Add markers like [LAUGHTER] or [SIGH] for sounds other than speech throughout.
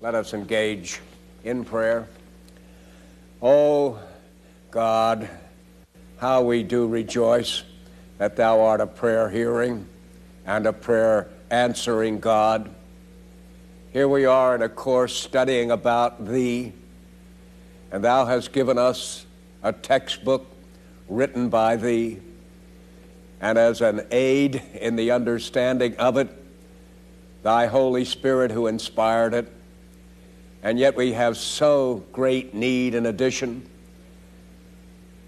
Let us engage in prayer. Oh God, how we do rejoice that Thou art a prayer hearing and a prayer answering God. Here we are in a course studying about Thee, and Thou hast given us a textbook written by Thee, and as an aid in the understanding of it, Thy Holy Spirit who inspired it and yet we have so great need in addition.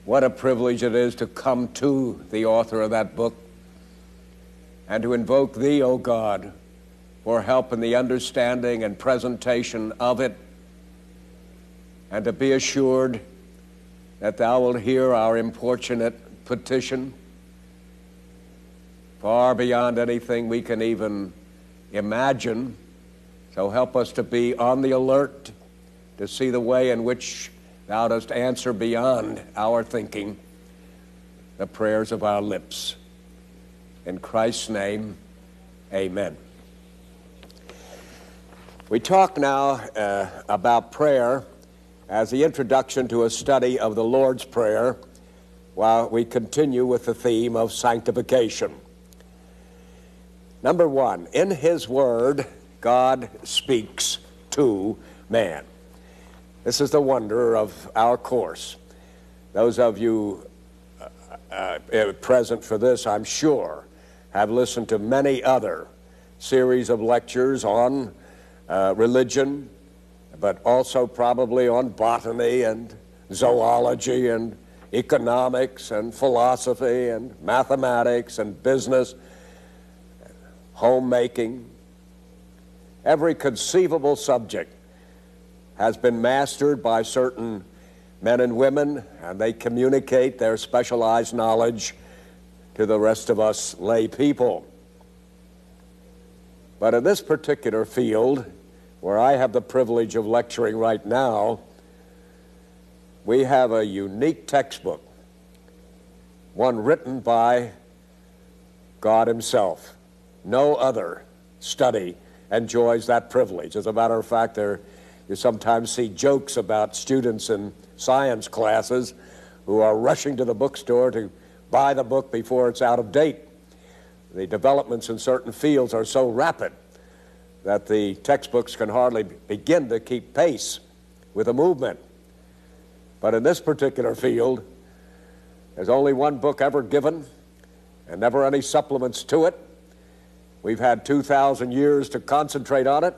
What a privilege it is to come to the author of that book and to invoke Thee, O God, for help in the understanding and presentation of it, and to be assured that Thou wilt hear our importunate petition far beyond anything we can even imagine so help us to be on the alert to see the way in which thou dost answer beyond our thinking the prayers of our lips. In Christ's name, amen. We talk now uh, about prayer as the introduction to a study of the Lord's Prayer while we continue with the theme of sanctification. Number one, in His Word, God speaks to man. This is the wonder of our course. Those of you uh, uh, uh, present for this, I'm sure, have listened to many other series of lectures on uh, religion, but also probably on botany and zoology and economics and philosophy and mathematics and business, homemaking, Every conceivable subject has been mastered by certain men and women, and they communicate their specialized knowledge to the rest of us lay people. But in this particular field, where I have the privilege of lecturing right now, we have a unique textbook, one written by God Himself. No other study enjoys that privilege. As a matter of fact, there you sometimes see jokes about students in science classes who are rushing to the bookstore to buy the book before it's out of date. The developments in certain fields are so rapid that the textbooks can hardly begin to keep pace with the movement. But in this particular field, there's only one book ever given and never any supplements to it. We've had 2,000 years to concentrate on it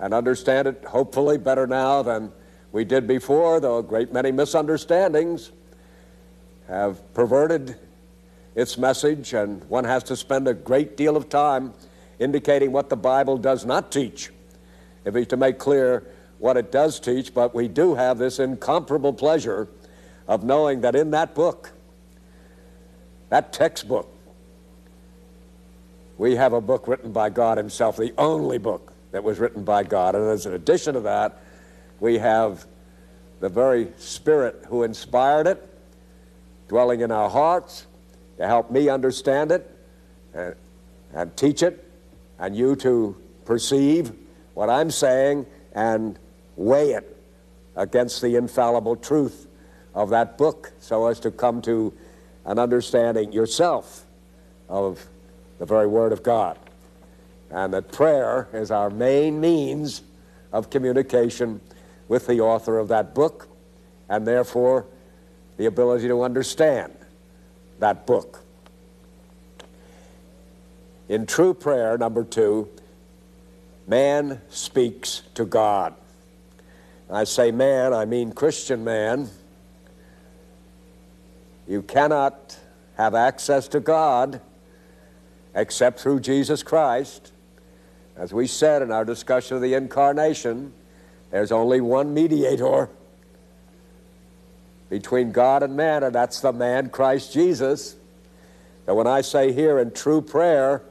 and understand it, hopefully, better now than we did before, though a great many misunderstandings have perverted its message, and one has to spend a great deal of time indicating what the Bible does not teach if he's to make clear what it does teach. But we do have this incomparable pleasure of knowing that in that book, that textbook, we have a book written by God Himself, the only book that was written by God. And as an addition to that, we have the very Spirit who inspired it dwelling in our hearts to help me understand it and, and teach it, and you to perceive what I'm saying and weigh it against the infallible truth of that book so as to come to an understanding yourself of the very Word of God. And that prayer is our main means of communication with the author of that book, and therefore the ability to understand that book. In true prayer, number two, man speaks to God. I say man, I mean Christian man. You cannot have access to God except through Jesus Christ. As we said in our discussion of the incarnation, there's only one mediator between God and man, and that's the man Christ Jesus. And when I say here in true prayer,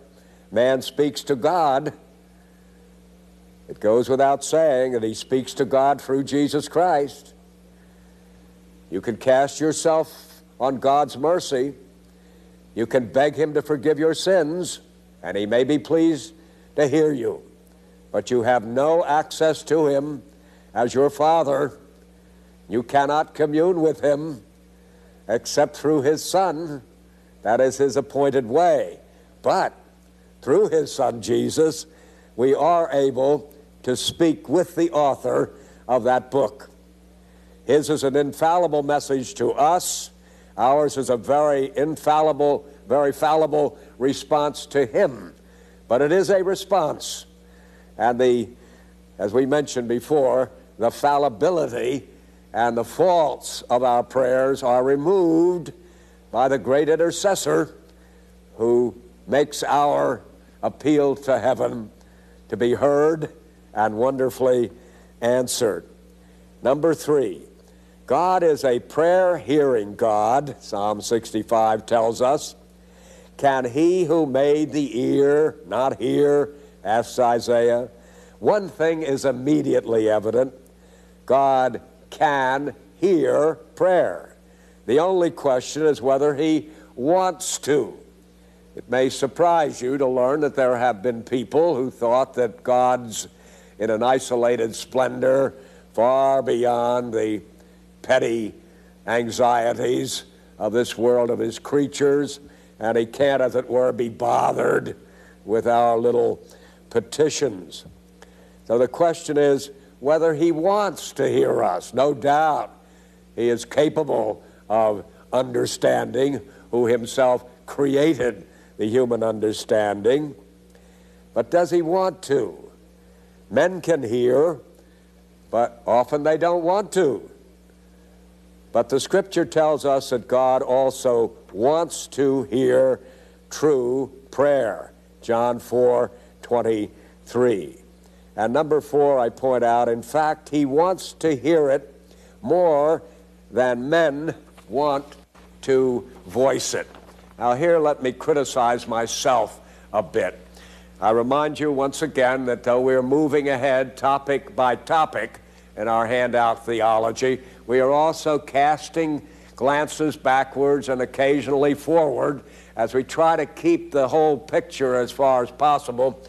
man speaks to God, it goes without saying that he speaks to God through Jesus Christ. You can cast yourself on God's mercy you can beg him to forgive your sins, and he may be pleased to hear you. but you have no access to him as your Father. You cannot commune with him except through his Son. That is his appointed way. But through his Son Jesus, we are able to speak with the author of that book. His is an infallible message to us. Ours is a very infallible, very fallible response to him. But it is a response. And the, as we mentioned before, the fallibility and the faults of our prayers are removed by the great intercessor who makes our appeal to heaven to be heard and wonderfully answered. Number three, God is a prayer hearing God, Psalm 65 tells us. Can he who made the ear not hear? asks Isaiah. One thing is immediately evident God can hear prayer. The only question is whether he wants to. It may surprise you to learn that there have been people who thought that God's in an isolated splendor far beyond the petty anxieties of this world of his creatures, and he can't, as it were, be bothered with our little petitions. So the question is whether he wants to hear us. No doubt he is capable of understanding who himself created the human understanding. But does he want to? Men can hear, but often they don't want to. But the scripture tells us that God also wants to hear true prayer. John 4 23. And number four, I point out, in fact, he wants to hear it more than men want to voice it. Now, here, let me criticize myself a bit. I remind you once again that though we're moving ahead topic by topic in our handout theology, we are also casting glances backwards and occasionally forward as we try to keep the whole picture as far as possible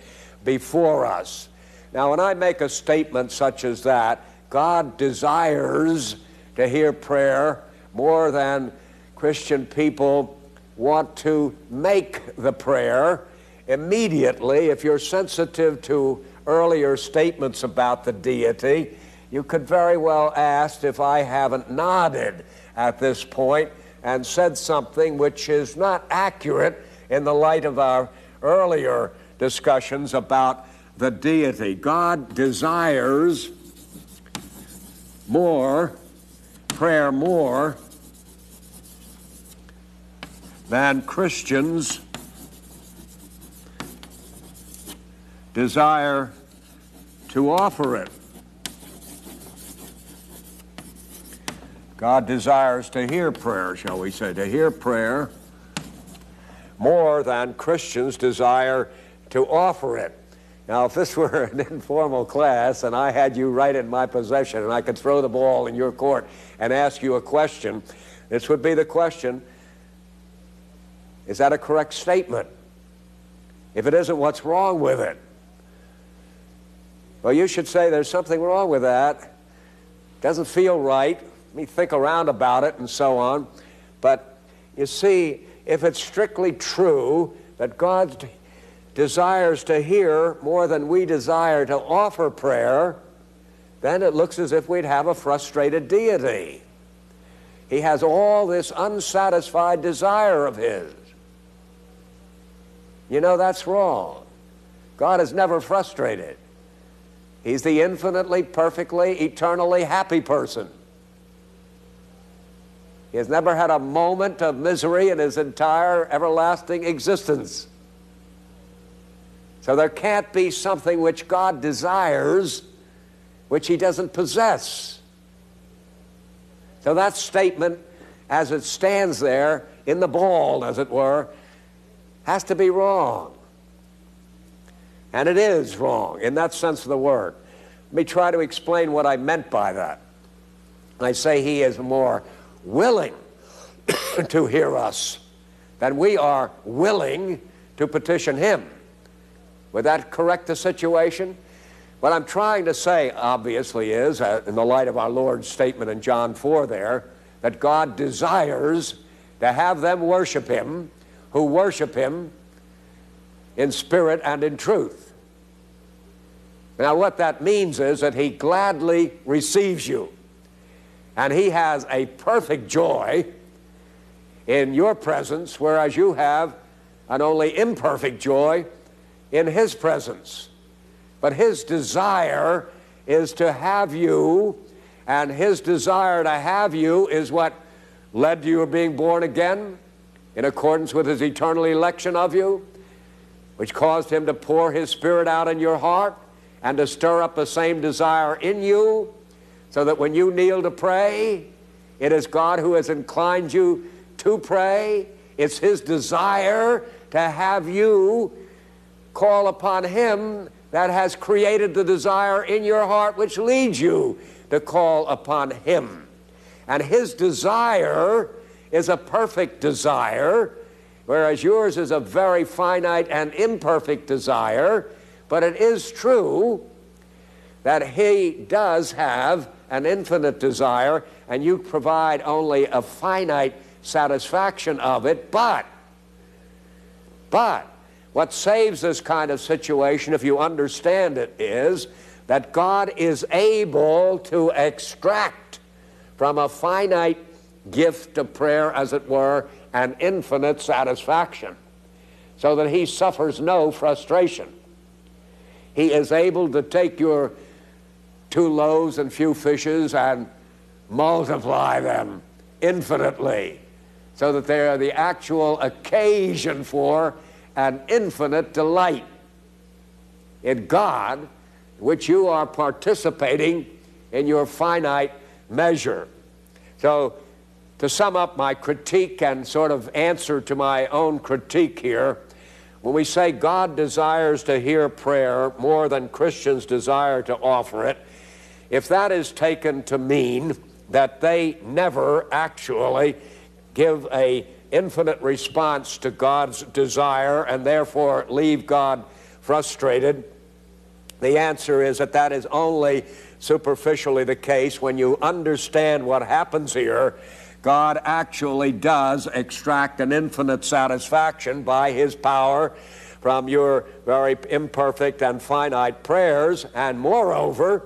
before us. Now, when I make a statement such as that, God desires to hear prayer more than Christian people want to make the prayer immediately, if you're sensitive to earlier statements about the deity, you could very well ask if I haven't nodded at this point and said something which is not accurate in the light of our earlier discussions about the deity. God desires more, prayer more than Christians desire to offer it. God desires to hear prayer, shall we say, to hear prayer more than Christians desire to offer it. Now, if this [LAUGHS] were an informal class and I had you right in my possession and I could throw the ball in your court and ask you a question, this would be the question is that a correct statement? If it isn't, what's wrong with it? Well, you should say there's something wrong with that. Doesn't feel right. Me think around about it and so on. But you see, if it's strictly true that God desires to hear more than we desire to offer prayer, then it looks as if we'd have a frustrated deity. He has all this unsatisfied desire of His. You know, that's wrong. God is never frustrated. He's the infinitely, perfectly, eternally happy person. He has never had a moment of misery in his entire everlasting existence. So there can't be something which God desires which he doesn't possess. So that statement, as it stands there in the ball, as it were, has to be wrong. And it is wrong in that sense of the word. Let me try to explain what I meant by that. I say he is more willing [COUGHS] to hear us than we are willing to petition him. Would that correct the situation? What I'm trying to say, obviously, is, uh, in the light of our Lord's statement in John 4 there, that God desires to have them worship Him who worship Him in spirit and in truth. Now, what that means is that He gladly receives you, and He has a perfect joy in your presence, whereas you have an only imperfect joy in His presence. But His desire is to have you, and His desire to have you is what led to your being born again in accordance with His eternal election of you, which caused Him to pour His Spirit out in your heart and to stir up the same desire in you, so that when you kneel to pray, it is God who has inclined you to pray. It's His desire to have you call upon Him that has created the desire in your heart which leads you to call upon Him. And His desire is a perfect desire, whereas yours is a very finite and imperfect desire. But it is true that He does have an infinite desire, and you provide only a finite satisfaction of it. But, but, what saves this kind of situation, if you understand it, is that God is able to extract from a finite gift of prayer, as it were, an infinite satisfaction, so that he suffers no frustration. He is able to take your two loaves and few fishes and multiply them infinitely, so that they are the actual occasion for an infinite delight in God, which you are participating in your finite measure. So, to sum up my critique and sort of answer to my own critique here, when we say God desires to hear prayer more than Christians desire to offer it, if that is taken to mean that they never actually give a infinite response to God's desire and therefore leave God frustrated? The answer is that that is only superficially the case. When you understand what happens here, God actually does extract an infinite satisfaction by His power from your very imperfect and finite prayers, and moreover,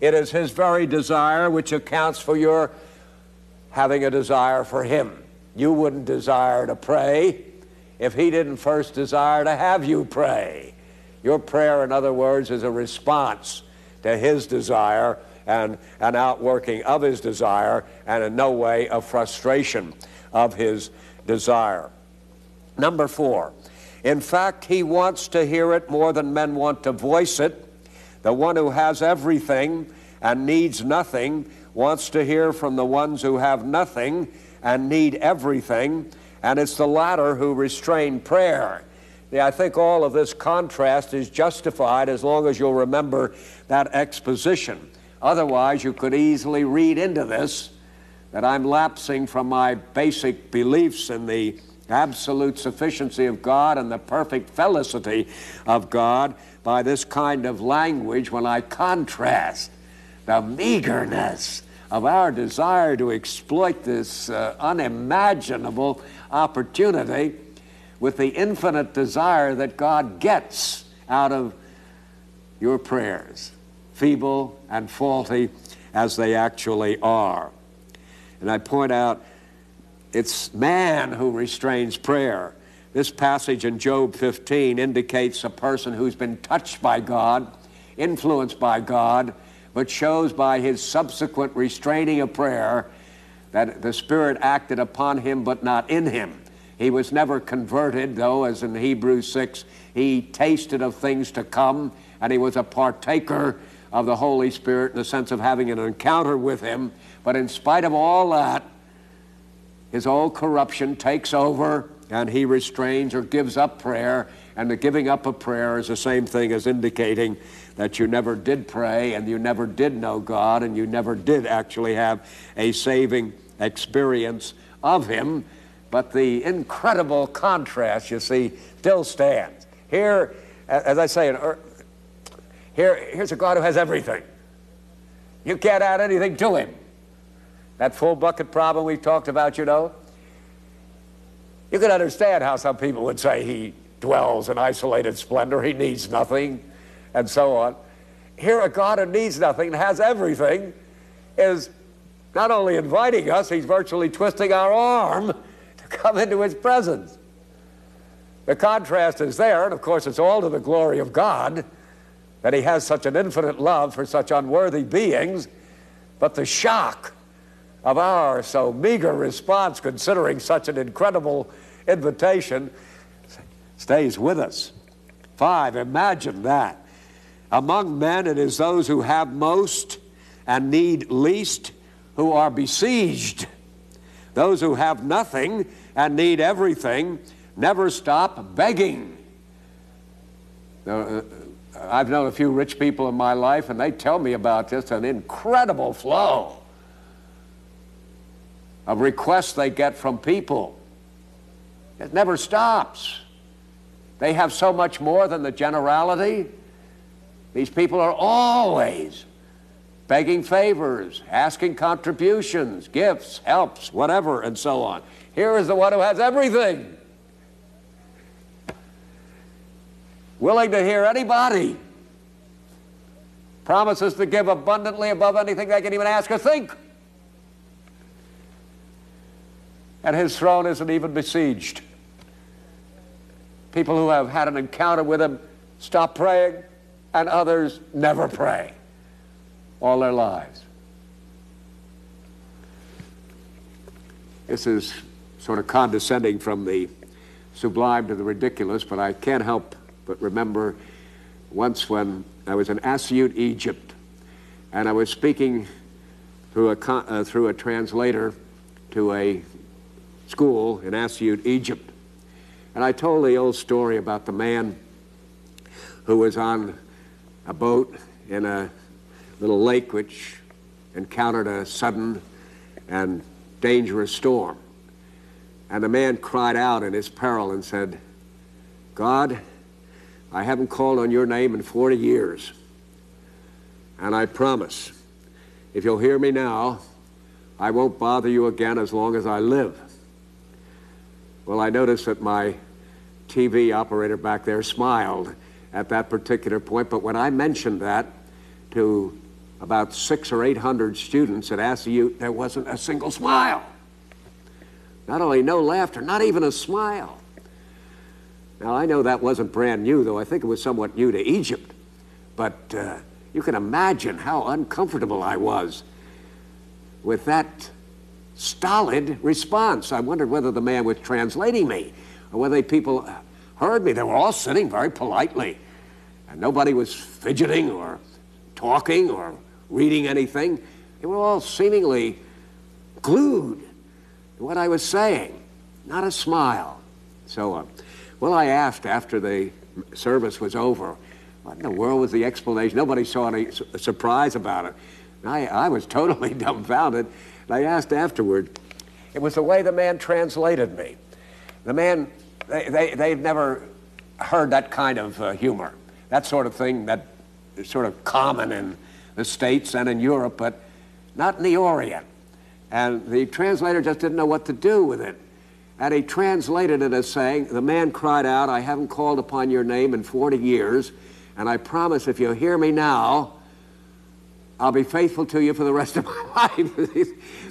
it is His very desire which accounts for your having a desire for Him. You wouldn't desire to pray if He didn't first desire to have you pray. Your prayer, in other words, is a response to His desire and an outworking of His desire, and in no way a frustration of His desire. Number four, in fact, He wants to hear it more than men want to voice it. The one who has everything and needs nothing wants to hear from the ones who have nothing and need everything, and it's the latter who restrain prayer. I think all of this contrast is justified as long as you'll remember that exposition. Otherwise, you could easily read into this that I'm lapsing from my basic beliefs in the absolute sufficiency of God and the perfect felicity of God by this kind of language when I contrast the meagerness of our desire to exploit this uh, unimaginable opportunity with the infinite desire that God gets out of your prayers, feeble and faulty as they actually are. And I point out it's man who restrains prayer. This passage in Job 15 indicates a person who's been touched by God, influenced by God, but shows by his subsequent restraining of prayer that the Spirit acted upon him but not in him. He was never converted, though, as in Hebrews 6, he tasted of things to come, and he was a partaker of the Holy Spirit in the sense of having an encounter with him. But in spite of all that, his old corruption takes over, and he restrains or gives up prayer. And the giving up of prayer is the same thing as indicating that you never did pray and you never did know God and you never did actually have a saving experience of Him. But the incredible contrast, you see, still stands. Here, as I say, Here, here's a God who has everything. You can't add anything to him. That full bucket problem we've talked about, you know, you can understand how some people would say he dwells in isolated splendor, he needs nothing, and so on. Here, a God who needs nothing and has everything is not only inviting us, he's virtually twisting our arm to come into his presence. The contrast is there, and of course, it's all to the glory of God that he has such an infinite love for such unworthy beings, but the shock of our so meager response considering such an incredible invitation stays with us. Five, imagine that. Among men, it is those who have most and need least who are besieged. Those who have nothing and need everything never stop begging. Uh, I've known a few rich people in my life, and they tell me about this an incredible flow of requests they get from people. It never stops. They have so much more than the generality. These people are always begging favors, asking contributions, gifts, helps, whatever, and so on. Here is the one who has everything. Willing to hear anybody. Promises to give abundantly above anything they can even ask or think. And his throne isn't even besieged. People who have had an encounter with him stop praying, and others never pray all their lives. This is sort of condescending from the sublime to the ridiculous, but I can't help but remember once when I was in Asyut, Egypt, and I was speaking through a, uh, through a translator to a school in Asyut, Egypt. And I told the old story about the man who was on a boat in a little lake which encountered a sudden and dangerous storm. And the man cried out in his peril and said, God, I haven't called on your name in 40 years. And I promise, if you'll hear me now, I won't bother you again as long as I live. Well, I noticed that my TV operator back there smiled at that particular point, but when I mentioned that to about six or eight hundred students at ASU, there wasn't a single smile. Not only no laughter, not even a smile. Now, I know that wasn't brand new, though I think it was somewhat new to Egypt. But uh, you can imagine how uncomfortable I was with that stolid response. I wondered whether the man was translating me or whether people heard me. They were all sitting very politely, and nobody was fidgeting or talking or reading anything. They were all seemingly glued to what I was saying, not a smile. So, uh, well, I asked after the service was over, what in the world was the explanation? Nobody saw any su surprise about it. I, I was [LAUGHS] totally dumbfounded. And I asked afterward. It was the way the man translated me. The man, they, they, they've never heard that kind of uh, humor, that sort of thing that is sort of common in the States and in Europe, but not in the Orient. And the translator just didn't know what to do with it. And he translated it as saying, The man cried out, I haven't called upon your name in 40 years, and I promise if you hear me now, I'll be faithful to you for the rest of my [LAUGHS] life.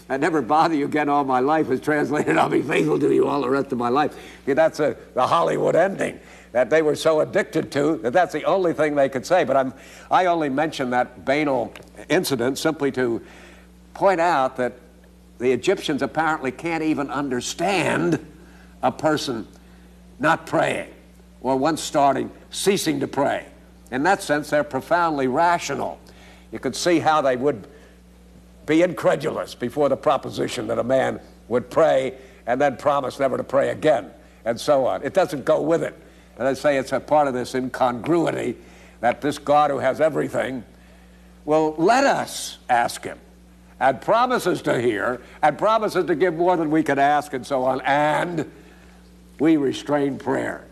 I never bother you again all my life is translated, I'll be faithful to you all the rest of my life. Yeah, that's a, the Hollywood ending that they were so addicted to that that's the only thing they could say. But I'm, I only mention that banal incident simply to point out that the Egyptians apparently can't even understand a person not praying or once starting ceasing to pray. In that sense, they're profoundly rational. You could see how they would be incredulous before the proposition that a man would pray and then promise never to pray again, and so on. It doesn't go with it. And I say it's a part of this incongruity that this God who has everything will let us ask him and promises to hear and promises to give more than we can ask and so on. And we restrain prayer.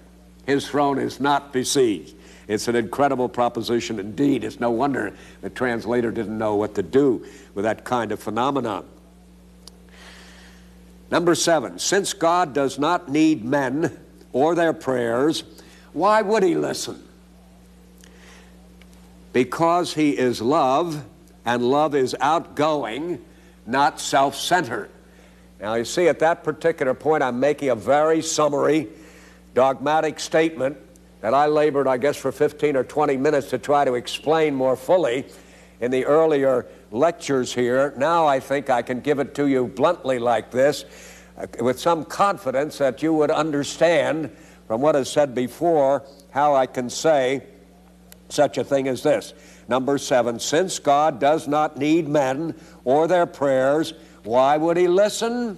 His throne is not besieged. It's an incredible proposition indeed. It's no wonder the translator didn't know what to do with that kind of phenomenon. Number seven, since God does not need men or their prayers, why would he listen? Because he is love, and love is outgoing, not self centered. Now, you see, at that particular point, I'm making a very summary, dogmatic statement that I labored, I guess, for 15 or 20 minutes to try to explain more fully in the earlier lectures here. Now I think I can give it to you bluntly like this, uh, with some confidence that you would understand from what is said before how I can say such a thing as this. Number seven, since God does not need men or their prayers, why would he listen?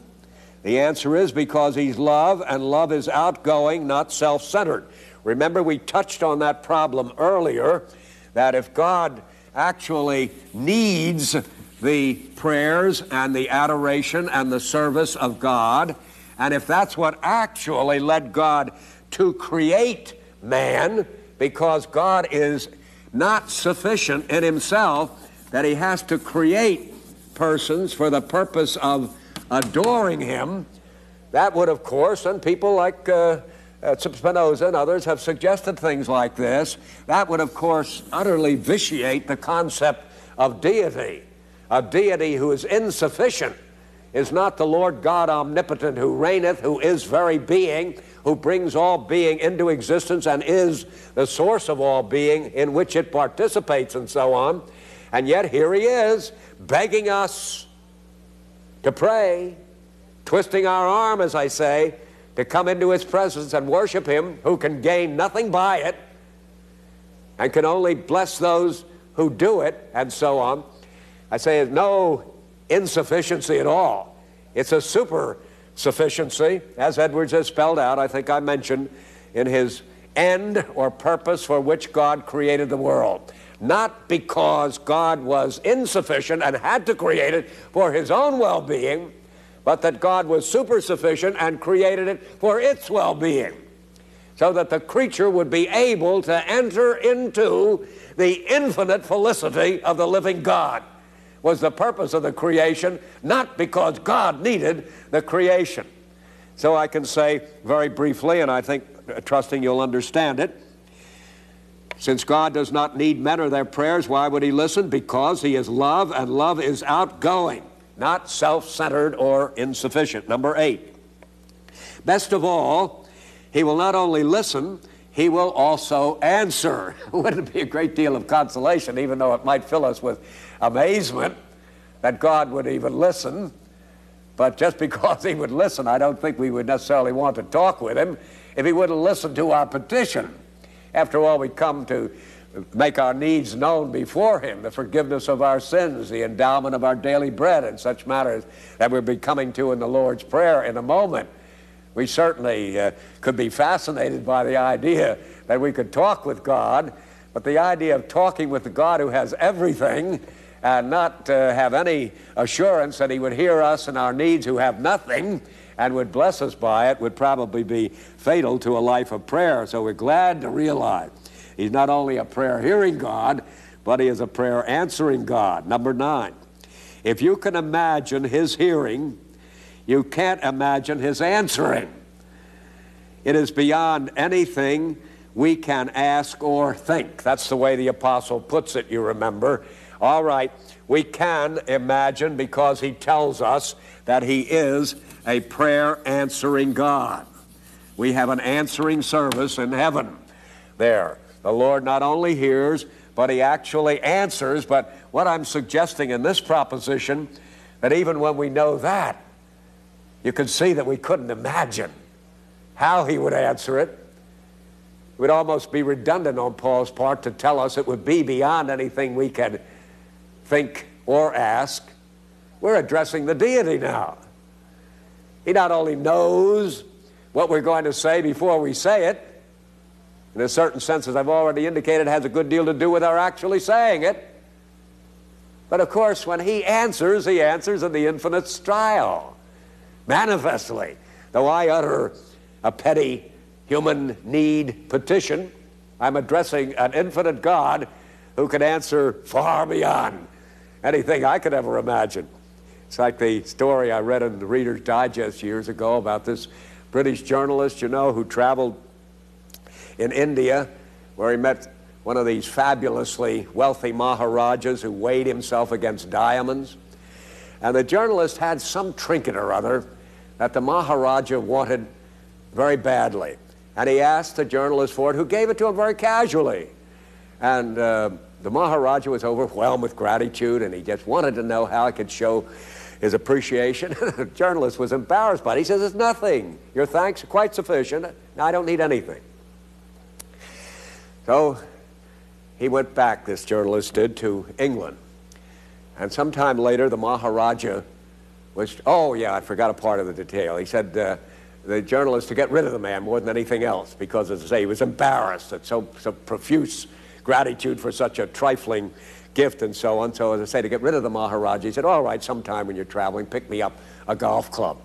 The answer is because he's love, and love is outgoing, not self centered. Remember, we touched on that problem earlier that if God actually needs the prayers and the adoration and the service of God, and if that's what actually led God to create man, because God is not sufficient in himself, that he has to create persons for the purpose of adoring him, that would, of course, and people like uh, uh, Spinoza and others have suggested things like this, that would, of course, utterly vitiate the concept of deity. A deity who is insufficient is not the Lord God omnipotent who reigneth, who is very being, who brings all being into existence and is the source of all being in which it participates and so on. And yet here he is begging us to pray, twisting our arm, as I say, to come into his presence and worship him who can gain nothing by it and can only bless those who do it and so on. I say no insufficiency at all. It's a super sufficiency, as Edwards has spelled out, I think I mentioned, in his end or purpose for which God created the world not because God was insufficient and had to create it for his own well being, but that God was super sufficient and created it for its well being. So that the creature would be able to enter into the infinite felicity of the living God, was the purpose of the creation, not because God needed the creation. So I can say very briefly, and I think, uh, trusting you'll understand it, since God does not need men or their prayers, why would he listen? Because he is love, and love is outgoing, not self centered or insufficient. Number eight. Best of all, he will not only listen, he will also answer. [LAUGHS] Wouldn't it be a great deal of consolation, even though it might fill us with amazement that God would even listen? But just [LAUGHS] because he would listen, I don't think we would necessarily want to talk with him if he wouldn't listen to our petition. After all, we come to make our needs known before Him, the forgiveness of our sins, the endowment of our daily bread, and such matters that we'll be coming to in the Lord's Prayer in a moment. We certainly uh, could be fascinated by the idea that we could talk with God, but the idea of talking with the God who has everything and not uh, have any assurance that He would hear us and our needs who have nothing and would bless us by it would probably be fatal to a life of prayer. So we're glad to realize He's not only a prayer hearing God, but He is a prayer answering God. Number nine, if you can imagine His hearing, you can't imagine His answering. It is beyond anything we can ask or think. That's the way the apostle puts it, you remember. All right, we can imagine because he tells us that he is a prayer answering God. We have an answering service in heaven there. The Lord not only hears, but He actually answers. But what I'm suggesting in this proposition, that even when we know that, you can see that we couldn't imagine how He would answer it. It would almost be redundant on Paul's part to tell us it would be beyond anything we can think or ask. We're addressing the deity now. He not only knows what we're going to say before we say it, in a certain sense, as I've already indicated, has a good deal to do with our actually saying it. But of course, when he answers, he answers in the infinite style, manifestly. Though I utter a petty human need petition, I'm addressing an infinite God who can answer far beyond anything I could ever imagine. It's like the story I read in the Reader's Digest years ago about this British journalist, you know, who traveled in India where he met one of these fabulously wealthy Maharajas who weighed himself against diamonds. And the journalist had some trinket or other that the Maharaja wanted very badly. And he asked the journalist for it, who gave it to him very casually. And uh, the Maharaja was overwhelmed with gratitude, and he just wanted to know how he could show his appreciation. [LAUGHS] the journalist was embarrassed by it. He says, It's nothing. Your thanks are quite sufficient. I don't need anything. So he went back, this journalist did, to England. And sometime later, the Maharaja was, oh, yeah, I forgot a part of the detail. He said, uh, the journalist to get rid of the man more than anything else because, as I say, he was embarrassed at so, so profuse gratitude for such a trifling gift and so on. So, as I say, to get rid of the Maharaja, he said, All right, sometime when you're traveling, pick me up a golf club.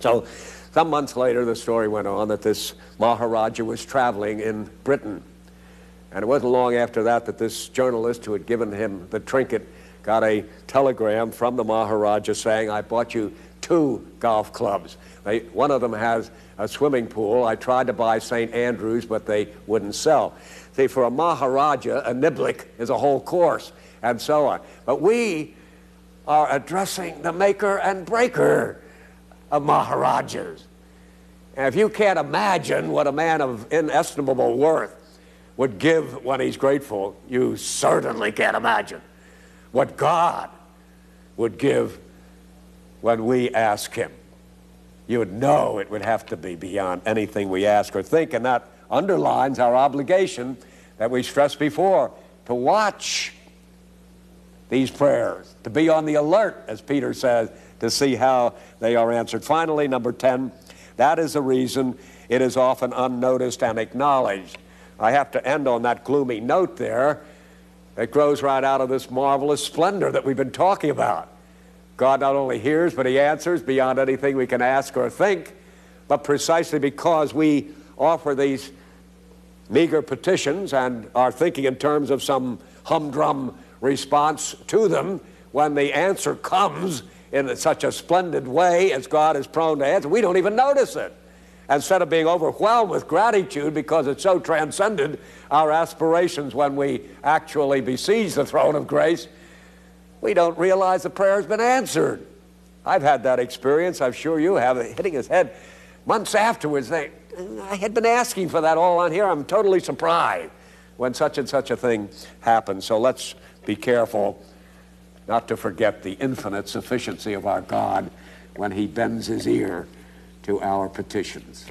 So, some months later, the story went on that this Maharaja was traveling in Britain. And it wasn't long after that that this journalist who had given him the trinket got a telegram from the Maharaja saying, I bought you two golf clubs. They, one of them has a swimming pool. I tried to buy St. Andrews, but they wouldn't sell. See, for a Maharaja, a Niblick is a whole course, and so on. But we are addressing the maker and breaker of Maharajas. And if you can't imagine what a man of inestimable worth would give when he's grateful, you certainly can't imagine what God would give when we ask Him. You would know it would have to be beyond anything we ask or think, and that underlines our obligation that we stressed before to watch these prayers, to be on the alert, as Peter says, to see how they are answered. Finally, number 10, that is the reason it is often unnoticed and acknowledged. I have to end on that gloomy note there. It grows right out of this marvelous splendor that we've been talking about. God not only hears, but He answers beyond anything we can ask or think. But precisely because we offer these meager petitions and are thinking in terms of some humdrum response to them, when the answer comes in such a splendid way as God is prone to answer, we don't even notice it. Instead of being overwhelmed with gratitude because it so transcended our aspirations when we actually besiege the throne of grace, we don't realize the prayer has been answered. I've had that experience, I'm sure you have, hitting his head months afterwards. They, I had been asking for that all on here. I'm totally surprised when such and such a thing happens. So let's be careful not to forget the infinite sufficiency of our God when he bends his ear to our petitions.